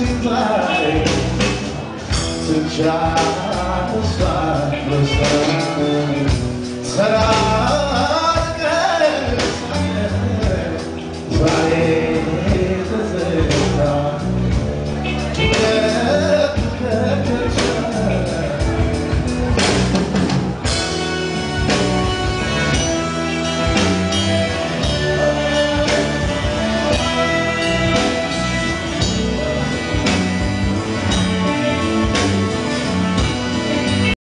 seems like to try to start myself. Said I.